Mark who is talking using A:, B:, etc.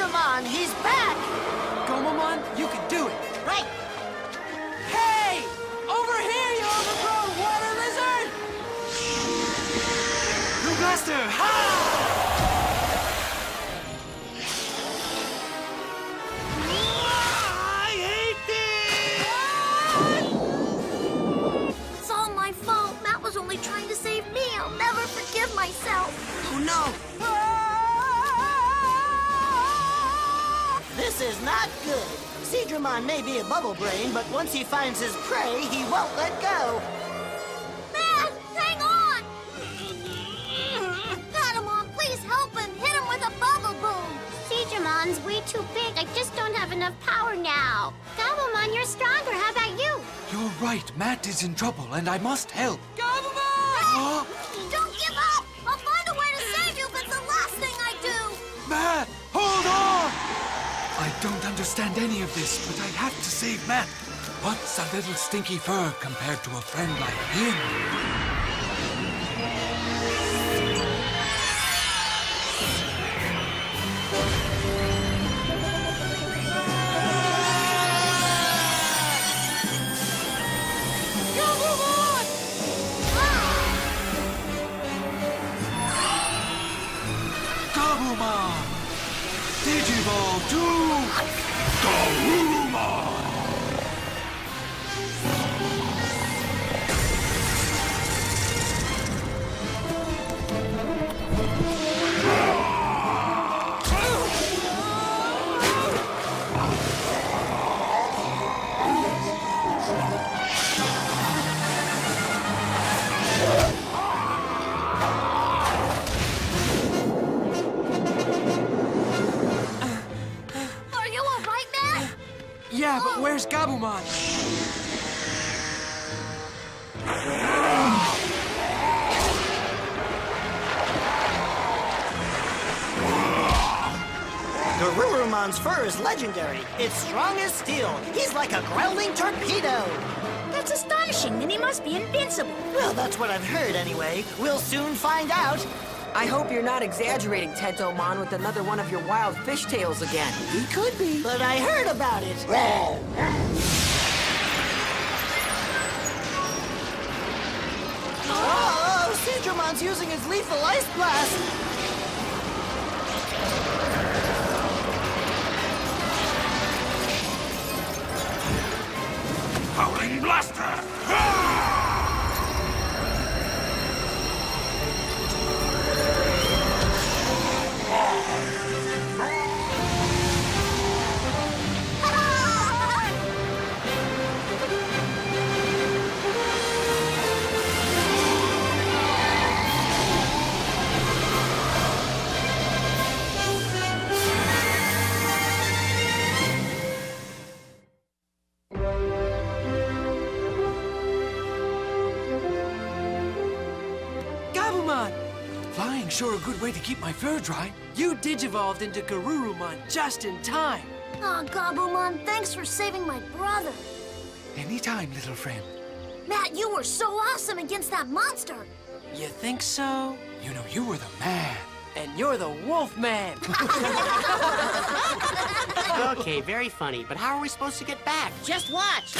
A: Seadramon, he's back!
B: Gomamon, you can do it.
A: Right!
B: Hey! Over here, you overgrown water lizard! Blue Blaster, ha! I hate this!
C: It's all my fault. Matt was only trying to save me. I'll never forgive myself.
A: Oh no! This is not good. Seadramon may be a bubble brain, but once he finds his prey, he won't let go.
C: Matt, hang on! Patamon, please help him. Hit him with a bubble boom. Seadramon's way too big. I just don't have enough power now. Gabumon, you're stronger. How about you?
B: You're right, Matt is in trouble, and I must help. Gabumon!
C: Don't
B: understand any of this, but I have to save Matt. What's a little stinky fur compared to a friend like him? Gabumon! Digivolve to Garurumon!
C: Are
B: Yeah, but where's Gabumon?
A: Garurumon's fur is legendary. It's strong as steel. He's like a growling torpedo.
C: That's astonishing. Then he must be invincible.
A: Well, that's what I've heard anyway. We'll soon find out.
D: I hope you're not exaggerating, Tentomon, with another one of your wild fish tales again.
A: He could be. But I heard about it. Oh, Seadramon's using his lethal ice blast.
B: Blaster! Gabumon! Flying's sure a good way to keep my fur dry.
E: You digivolved into Garurumon just in time.
C: Ah, oh, Gabumon, thanks for saving my brother.
B: Anytime, little friend.
C: Matt, you were so awesome against that monster.
E: You think so?
B: You know you were the man.
E: And you're the Wolf Man.
F: Okay, very funny, but how are we supposed to get back?
A: Just watch.